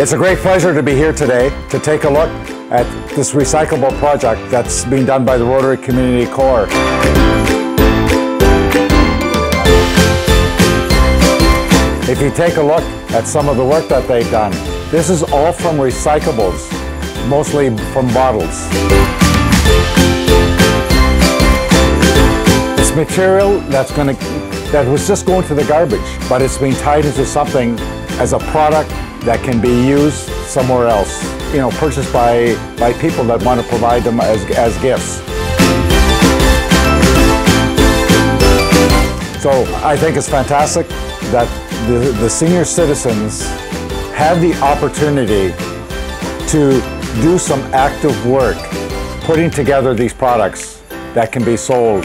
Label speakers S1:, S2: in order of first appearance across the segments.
S1: It's a great pleasure to be here today to take a look at this recyclable project that's being done by the Rotary Community Corps. If you take a look at some of the work that they've done, this is all from recyclables, mostly from bottles. It's material that's going to that was just going to the garbage, but it's being tied into something as a product that can be used somewhere else. You know, purchased by by people that want to provide them as as gifts. So I think it's fantastic that the, the senior citizens have the opportunity to do some active work putting together these products that can be sold.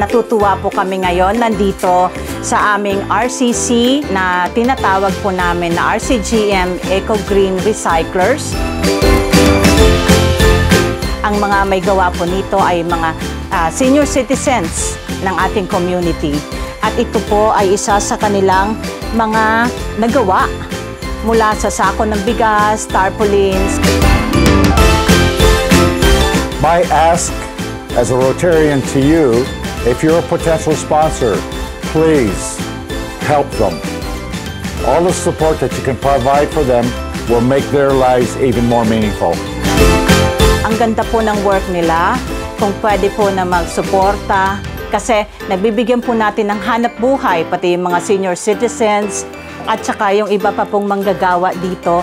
S2: Natutuwa po kami ngayon nandito sa aming RCC na tinatawag po namin na RCGM Eco Green Recyclers. Ang mga may gawa po nito ay mga ah, senior citizens ng ating community. At ito po ay isa sa kanilang mga nagawa mula sa sako ng bigas, tarpaulins,
S1: My ask as a Rotarian to you, if you're a potential sponsor, please help them. All the support that you can provide for them will make their lives even more meaningful.
S2: Ang ganda po ng work nila. Kung pwede po na magsuporta. Kasi nagbibigyan po natin ng hanap buhay, pati yung mga senior citizens, at saka yung iba pa pong manggagawa dito